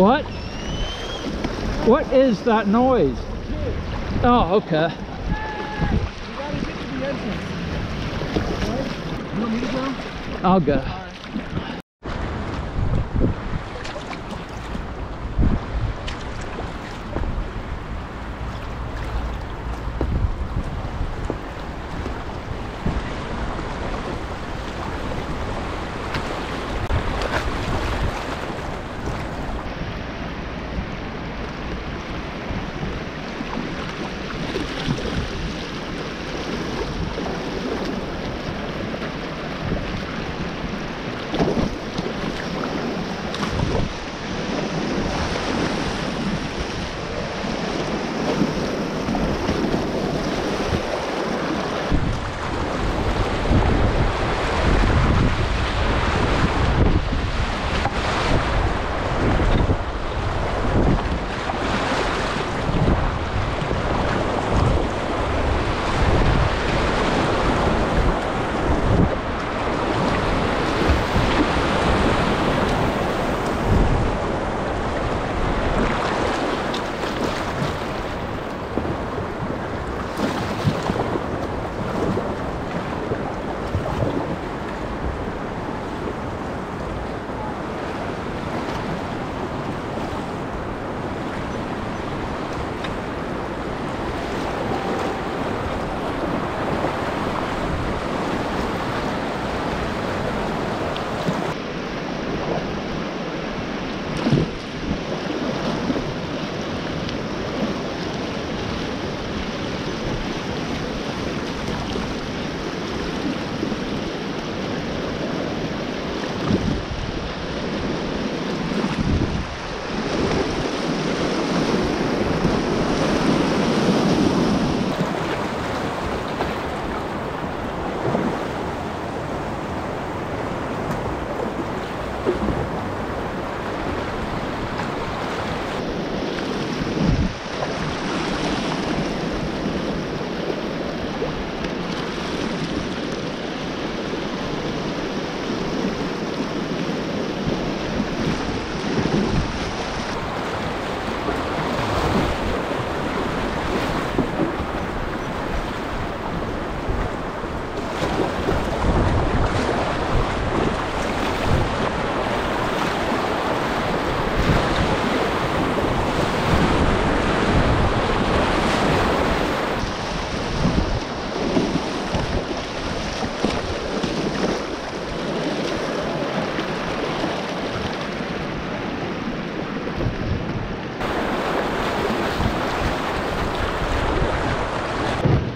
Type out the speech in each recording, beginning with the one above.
What? What is that noise? Oh, okay. Right? I'll go.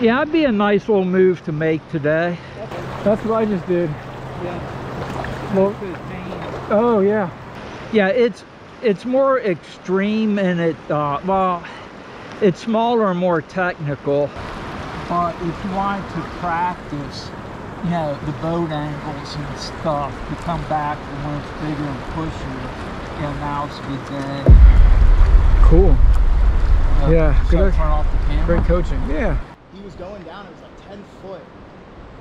Yeah, that'd be a nice little move to make today. That's what I just did. Yeah. Well, oh yeah. Yeah, it's it's more extreme and it uh well it's smaller and more technical. But if you wanted to practice, you know, the boat angles and stuff to come back when it's bigger and pushier, yeah, now's a good day. Cool. Uh, Yeah, so good- turn off the camera. Great coaching. Yeah. He was going down. It was like 10 foot.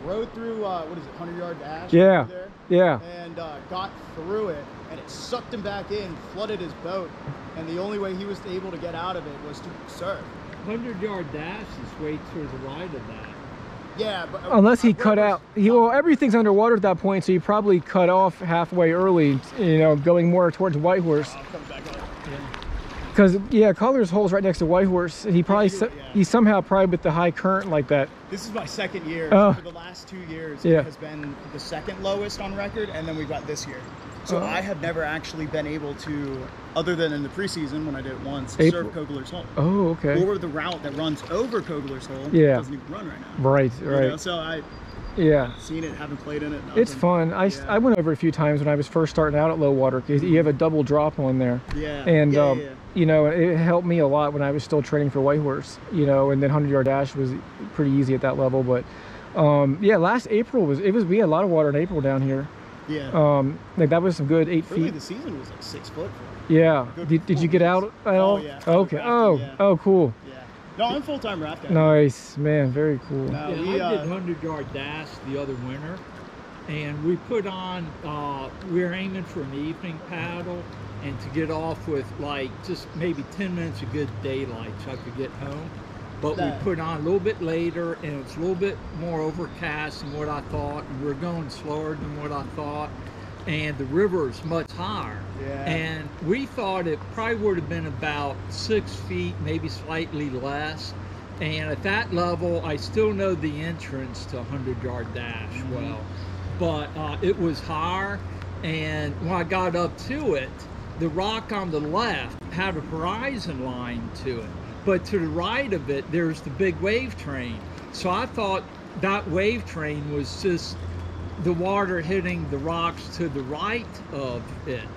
Rode through uh, what is it, 100 yard dash? Yeah. there, Yeah. and uh, got through it, and it sucked him back in, flooded his boat, and the only way he was able to get out of it was to surf. 100 yard dash is way to the right of that. Yeah, but uh, Unless he cut was- out. He well, everything's underwater at that point, so he probably cut off halfway early. You know, going more towards Whitehorse. Comes back up. Because yeah, Color's hole's right next to Whitehorse. He probably yeah. he somehow probably with the high current like that. This is my second year. Oh. For the last two years, Yeah. it has been the second lowest on record, and then we've got this year. So Oh. I have never actually been able to, other than in the preseason when I did it once, April. surf Cogler's Hole. Oh, okay. Or the route that runs over Cogler's Hole Yeah. doesn't even run right now. Right, You know, right. So I Yeah. seen it, haven't played in it. It's fun. I, Yeah. I went over a few times when I was first starting out at low water. You have a double drop on there. Yeah. and yeah, um. You know it helped me a lot when i was still training for whitehorse you know and then 100 yard dash was pretty easy at that level but um, yeah last april was it was we had a lot of water in april down here Yeah. um, like that was some good eight Early feet the season was like six foot. yeah good did, did you get out weeks. at Oh, all yeah. okay Rafting, oh yeah. oh cool Yeah. No, I'm full time raft guy. nice man very cool No, yeah, we, I uh, did 100 yard dash the other winter. and we put on. Uh, We're aiming for an evening paddle, and to get off with like just maybe 10 minutes of good daylight, so I could get home. But we put on a little bit later, and it's a little bit more overcast than what I thought, and we're going slower than what I thought, and the river is much higher. Yeah. And we thought it probably would have been about six feet, maybe slightly less. And at that level, I still know the entrance to 100 yard dash Mhm. well. But uh, it was higher. And when I got up to it, the rock on the left had a horizon line to it. But to the right of it, there's the big wave train. So I thought that wave train was just the water hitting the rocks to the right of it.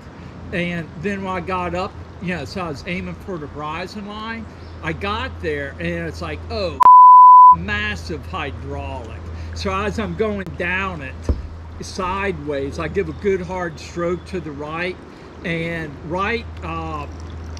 And then when I got up, you know, so I was aiming for the horizon line. I got there and it's like, oh, massive hydraulic. So as I'm going down it sideways, I give a good hard stroke to the right and right, uh,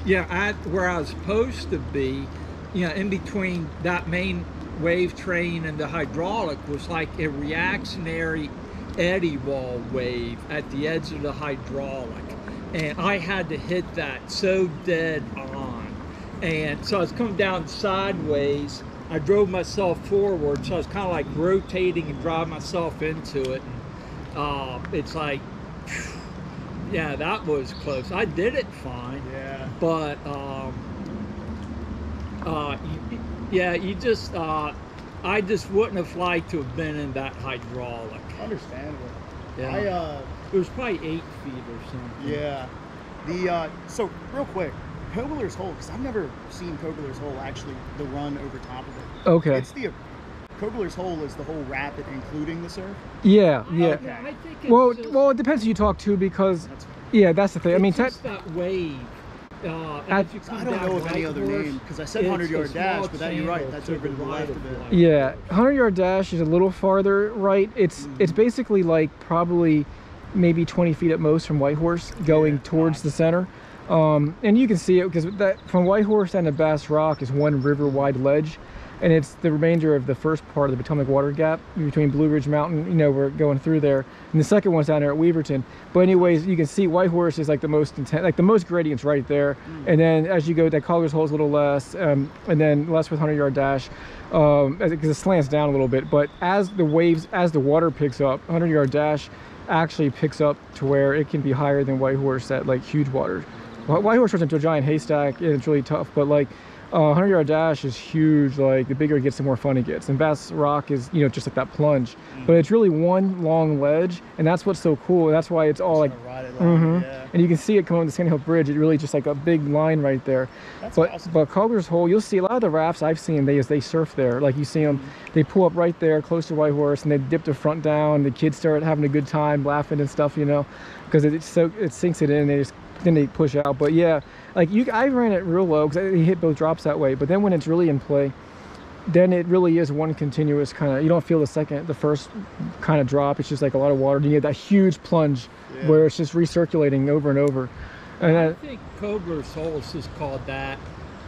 yeah, at where I was supposed to be, you know, in between that main wave train and the hydraulic was like a reactionary eddy wall wave at the edge of the hydraulic. And I had to hit that so dead on. And so I was coming down sideways. I drove myself forward, so I was kind of like rotating and driving myself into it. And uh, it's like, yeah, that was close. I did it fine Yeah. but um, uh, yeah, you just uh, I just wouldn't have liked to have been in that hydraulic. Understandable. Yeah, I uh it was probably eight feet or something. yeah. The uh so real quick, Cogler's Hole, because I've never seen Cogler's Hole actually the run over top of it. Okay. It's the Cogler's Hole is the whole rapid including the surf. Yeah, yeah. I think it's Well, just, well, it depends who you talk to because That's yeah, that's the thing. I mean, just that wave. Uh, I- as you come I don't know of any other Horse, name because I said 100 yard dash, but that you're right. That's to over to the left of of it. Yeah, hundred yard dash is a little farther right. It's it's basically like probably maybe 20 feet at most from Whitehorse going Yeah, towards gotcha. the center. Um, and you can see it because that from Whitehorse down to Bass Rock is one river wide ledge. And it's the remainder of the first part of the Potomac Water Gap between Blue Ridge Mountain, you know, we're going through there. And the second one's down there at Weaverton. But anyways, you can see Whitehorse is like the most intense, like the most gradients right there. And then as you go, that Colliers Hole is a little less, um, and then less with 100 yard dash, um, because it slants down a little bit. But as the waves, as the water picks up, 100 yard dash actually picks up to where it can be higher than Whitehorse at like huge water. Wh- Whitehorse turns into a giant haystack and it's really tough, but like uh, 100 yard dash is huge. Like the bigger it gets, the more fun it gets. And Bass Rock is, you know, just like that plunge, but it's really one long ledge, and that's what's so cool. That's why it's all like, it long, Mhm. yeah. and you can see it coming on the Sand Hill Bridge. It really just like a big line right there. That's but awesome. but Hole, you'll see a lot of the rafts I've seen. They as they surf there. Like you see them, they pull up right there close to Whitehorse, and they dip the front down. The kids start having a good time, laughing and stuff, you know, because it, it's so it sinks it in. They just then they push out. But yeah, like you, I ran it real low because he hit both drops that way. But then when it's really in play, then it really is one continuous kind of. You don't feel the second, the first kind of drop. It's just like a lot of water. You get that huge plunge Yeah. where it's just recirculating over and over. And I that, think Cogler's Hole is called that.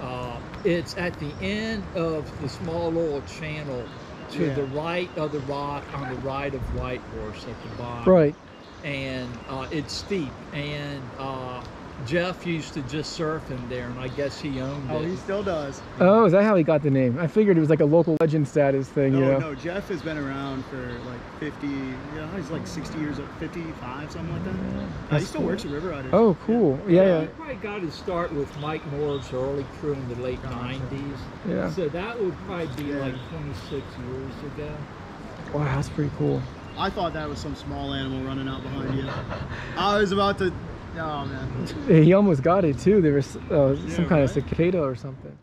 Uh, it's at the end of the small little channel to Yeah. the right of the rock on the right of White Horse at the bottom. right. And uh, it's steep. And uh, Jeff used to just surf in there, and I guess he owned Oh, it. he still does. Oh, is that how he got the name? I figured it was like a local legend status thing, No, you know? no, Jeff has been around for like 50, yeah, he's like 60 years, old, 55, something like that. Uh, he still cool. works at River Riders. Oh, cool. Yeah, He yeah, probably got his start with Mike Moore's early crew in the late 90s. yeah. So that would probably be Yeah. like 26 years ago. Wow, that's pretty cool. I thought that was some small animal running out behind you. I was about to, oh man. He almost got it too. There was uh, some Yeah, kind of cicada or something.